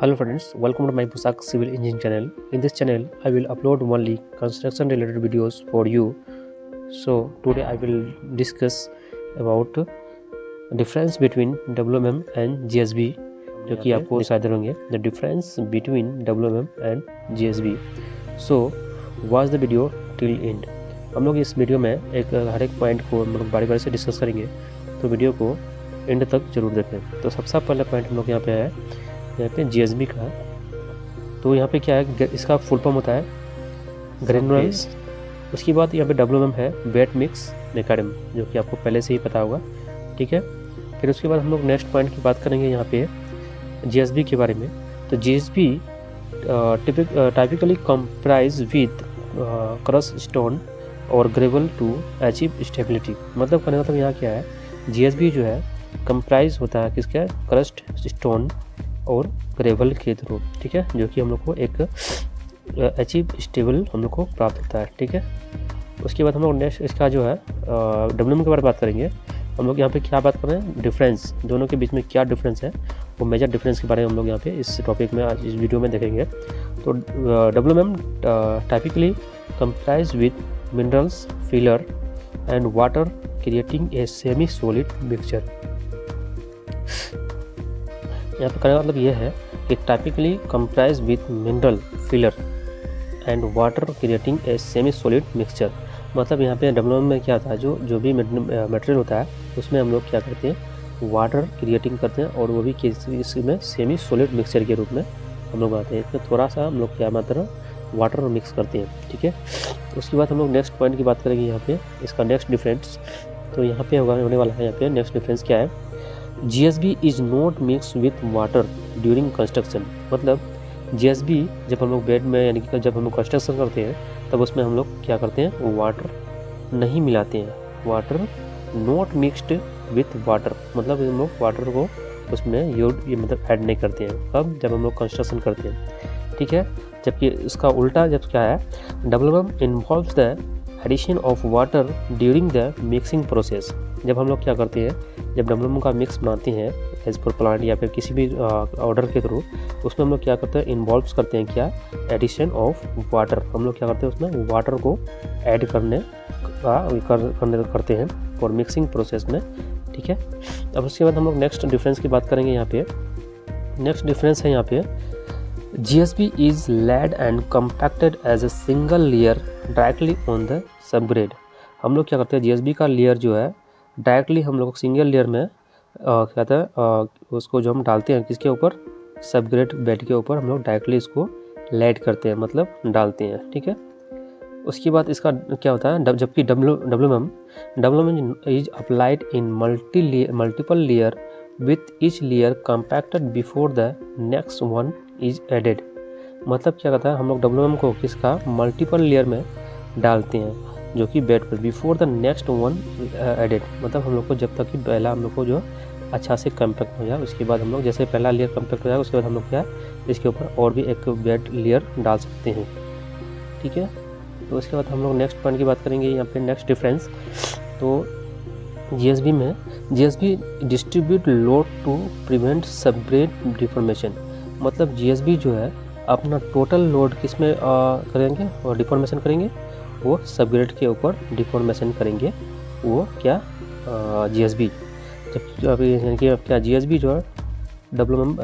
Hello friends, welcome to my Pusak Civil Engineering channel. In this channel, I will upload only construction related videos for you. So today I will discuss about difference between WMM and GSB जो कि आपको दिखाई दे होंगे the difference between WMM and GSB. So watch the video till end हम लोग इस video में एक हर एक पॉइंट को हम लोग बारी बारी से डिस्कस करेंगे तो वीडियो को एंड तक ज़रूर देखें तो सबसे पहला पॉइंट हम लोग यहाँ पे है यहाँ पे जी का है। तो यहाँ पे क्या है इसका फुल फॉर्म होता है ग्रेनुलस उसके बाद यहाँ पे डब्ल्यू है वेट मिक्स मेकाडम जो कि आपको पहले से ही पता होगा ठीक है? फिर उसके बाद हम लोग नेक्स्ट पॉइंट की बात करेंगे यहाँ पे जीएसबी के बारे में। तो G S B typically comprise with crush stone और ग्रेवल टू अचीव स्टेबिलिटी मतलब कहने का मतलब यहाँ क्या है जीएसबी जो है कंप्राइज होता है किसका? क्रस्ट स्टोन और ग्रेवल के थ्रू, ठीक है, जो कि हम लोग को एक अचीव स्टेबल हम लोग को प्राप्त होता है, ठीक है। उसके बाद हम लोग नेक्स्ट इसका जो है डब्ल्यूएम के बारे में बात करेंगे। हम लोग यहाँ पे क्या बात कर रहे हैं? डिफरेंस दोनों के बीच में क्या डिफरेंस है? वो मेजर डिफरेंस के बारे में हम लोग यहाँ पे इस टॉपिक में आज इस वीडियो में देखेंगे। तो W M typically comprise with minerals filler and water creating a semi solid mixture यहाँ पर कहने का मतलब ये है कि typically comprise with mineral filler and water creating a semi solid mixture मतलब यहाँ पे डब्ल्यू में क्या था? जो जो भी मटेरियल होता है, उसमें हम लोग क्या करते हैं? वाटर क्रिएटिंग करते हैं और वो भी किसी में सेमी सॉलिड मिक्सचर के रूप में हम लोग आते हैं। इसमें थोड़ा सा हम लोग क्या मात्र वाटर मिक्स करते हैं, ठीक है? उसके बाद हम लोग नेक्स्ट पॉइंट की बात करेंगे यहाँ पे, इसका नेक्स्ट डिफरेंस तो यहाँ पे होगा, होने वाला है यहाँ पे नेक्स्ट डिफरेंस क्या है? G S B is not mix with water during construction मतलब जी एस बी जब हम लोग बेड में, यानी कि जब हम लोग कंस्ट्रक्शन करते हैं, तब उसमें हम लोग क्या करते हैं? वाटर नहीं मिलाते हैं। Water not mixed with water मतलब हम लोग वाटर को उसमें यूड ये मतलब ऐड नहीं करते हैं। कब जब हम लोग कंस्ट्रक्शन करते हैं, ठीक है? जबकि इसका उल्टा जब क्या है? W M involve the addition of water during the mixing process जब हम लोग क्या करते हैं जब डब्ल्यू का मिक्स बनाते हैं एज पर प्लांट या फिर किसी भी ऑर्डर के थ्रू उसमें हम लोग क्या करते हैं इन्वॉल्व करते हैं क्या? एडिशन ऑफ़ वाटर हम लोग क्या करते हैं उसमें वाटर को ऐड करने का कर, करने करते हैं और मिक्सिंग प्रोसेस में ठीक है? अब उसके बाद हम लोग नेक्स्ट डिफरेंस की बात करेंगे यहाँ पे। नेक्स्ट डिफरेंस है यहाँ पे। G S B is laid and compacted as a single layer directly on the subgrade हम लोग क्या करते हैं जीएसबी का लेयर जो है डायरेक्टली हम लोग सिंगल लेयर में क्या कहते हैं उसको जो हम डालते हैं किसके ऊपर? सबग्रेड बेड के ऊपर हम लोग डायरेक्टली इसको लेड करते हैं मतलब डालते हैं, ठीक है? उसके बाद इसका क्या होता है जबकि W W M W M is applied in multi multiple layer with each layer compacted before the next one is added मतलब क्या कहता है, हम लोग डब्ल्यू एम को किसका मल्टीपल लेयर में डालते हैं। जो कि बेड पर before the next one added मतलब हम लोग को जब तक कि पहला हम लोग को जो अच्छा से कम्पैक्ट हो जाए, उसके बाद हम लोग जैसे पहला लेयर कम्पैक्ट हो जाए, उसके बाद हम लोग क्या, इसके ऊपर और भी एक बेड लेयर डाल सकते हैं। ठीक है? तो उसके बाद हम लोग नेक्स्ट पॉइंट की बात करेंगे, यहाँ पे नेक्स्ट डिफरेंस तो जीएसबी में GSB distribute load to prevent subgrade deformation मतलब जीएसबी जो है, अपना टोटल लोड किसमें करेंगे, और डिफॉर्मेशन करेंगे? वो सबग्रेड के ऊपर डिफॉर्मेशन करेंगे। वो क्या? जी एस बी जब अभी यानी कि क्या जी एस बी जो है डब्लू एम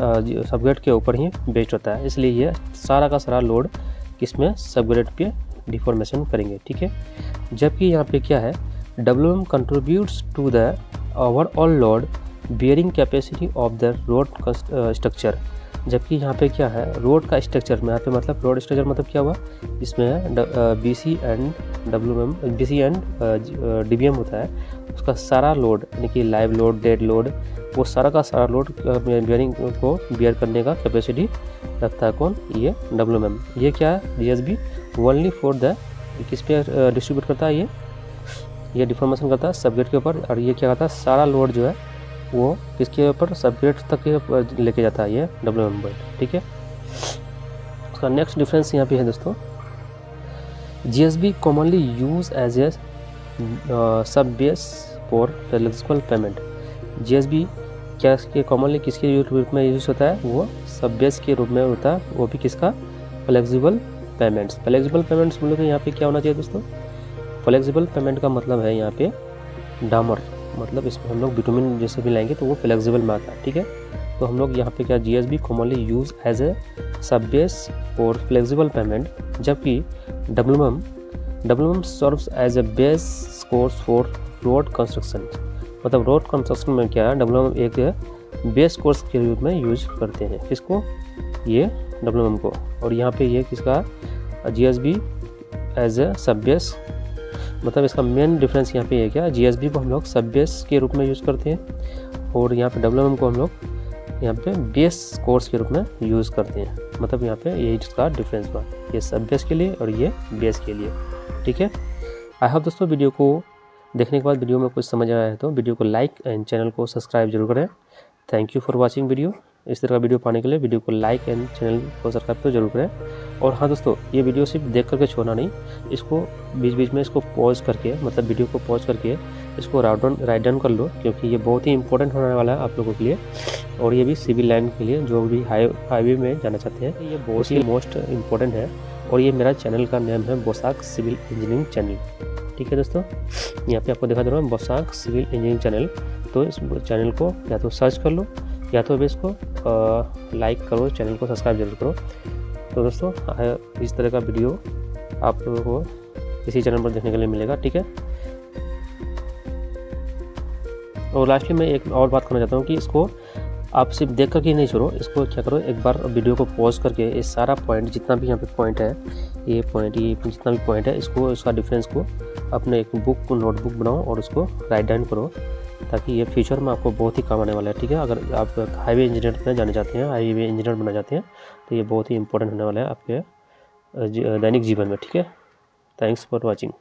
सबग्रेड के ऊपर ही बेस्ड होता है। इसलिए ये सारा का सारा लोड किसमें सबग्रेड पे डिफॉर्मेशन करेंगे, ठीक है? जबकि यहाँ पे क्या है? W M contributes to the overall load bearing capacity of the road का स्ट्रक्चर जबकि यहाँ पे क्या है? रोड का स्ट्रक्चर में, यहाँ पे मतलब रोड स्ट्रक्चर मतलब क्या हुआ? इसमें B C and W M B C and D B M होता है। उसका सारा लोड यानी कि लाइव लोड डेड लोड वो सारा का सारा लोड बियरिंग को बियर करने का कैपेसिटी रखता है कौन? ये डब्ल्यू एम ये क्या है? D S B only for the किस पे डिस्ट्रीब्यूट करता है ये? ये डिफॉर्मेशन करता है सब्जेक्ट के ऊपर, और ये क्या करता है? सारा लोड जो है वो किसके ऊपर सबग्रेड तक लेके जाता है ये डब्ल्यू एम ठीक है? उसका नेक्स्ट डिफरेंस यहाँ पे है दोस्तों। G S B commonly use as a sub base for eligible pavement G S B क्या इसके कॉमनली किसके रूप में यूज़ होता है? वो सब बेस के रूप में होता है। वो भी किसका? फ्लेक्सिबल पेमेंट्स फ्लेक्सिबल पेमेंट्स बोले तो यहाँ पे क्या होना चाहिए दोस्तों? फ्लेक्सिबल पेमेंट का मतलब है यहाँ पे डामर। मतलब इसमें हम लोग विटामिन जैसे भी लाएँगे तो वो फ्लेक्सिबल में आता है, ठीक है? तो हम लोग यहाँ पे क्या G S B commonly use as a sub base और फ्लेक्सिबल पेमेंट जबकि W M W M serve as a base course for road construction मतलब रोड कंस्ट्रक्शन में क्या है? डब्ल्यू एम एक बेस कोर्स के रूप में यूज़ करते हैं। किसको? ये डब्ल्यू एम को। और यहाँ पे ये किसका? G S B as a sub base मतलब इसका मेन डिफरेंस यहाँ पे है क्या? जीएसबी को हम लोग सब बेस के रूप में यूज़ करते हैं और यहाँ पे डब्ल्यू को हम लोग यहाँ पे बेस कोर्स के रूप में यूज़ करते हैं। मतलब यहाँ पे यही इसका डिफरेंस हुआ, ये सब बेस के लिए और ये बेस के लिए। ठीक है? आई होप दोस्तों वीडियो को देखने के बाद वीडियो में कुछ समझ आया है तो वीडियो को लाइक एंड चैनल को सब्सक्राइब ज़रूर करें। Thank you for watching video इस तरह का वीडियो पाने के लिए वीडियो को लाइक एंड चैनल को सब्सक्राइब तो ज़रूर करें। और हाँ दोस्तों, ये वीडियो सिर्फ़ देख करके छोड़ना नहीं, इसको बीच बीच में इसको पॉज करके मतलब वीडियो को पॉज करके इसको राइट डाउन राइट डाउन कर लो, क्योंकि ये बहुत ही इंपॉर्टेंट होने वाला है आप लोगों के लिए। और ये भी सिविल लाइन के लिए, जो भी हाई हाईवे में जाना चाहते हैं, ये बहुत ही मोस्ट इम्पोर्टेंट है। और ये मेरा चैनल का नेम है बोसाक सिविल इंजीनियरिंग चैनल ठीक है दोस्तों, यहाँ पे आपको दिखा दे रहा हूँ बोसाक सिविल इंजीनियरिंग चैनल तो इस चैनल को या तो सर्च कर लो या तो अभी इसको लाइक करो चैनल को सब्सक्राइब ज़रूर करो। तो दोस्तों इस तरह का वीडियो आप लोगों को इसी चैनल पर देखने के लिए मिलेगा, ठीक है? और लास्टली मैं एक और बात करना चाहता हूँ कि इसको आप सिर्फ़ देख कर करके नहीं छोड़ो, इसको क्या करो, एक बार वीडियो को पॉज करके, ये सारा पॉइंट जितना भी यहाँ पे पॉइंट है, ये पॉइंट ये जितना भी पॉइंट है, इसको, इसका डिफरेंस को अपने एक बुक नोटबुक बनाओ और उसको राइट डाउन करो। ताकि ये फ्यूचर में आपको बहुत ही काम आने वाला है, ठीक है? अगर आप हाईवे इंजीनियर में जाने चाहते हैं हाईवे इंजीनियर बनना चाहते हैं तो ये बहुत ही इंपॉर्टेंट होने वाला है आपके दैनिक जीवन में, ठीक है? Thanks for watching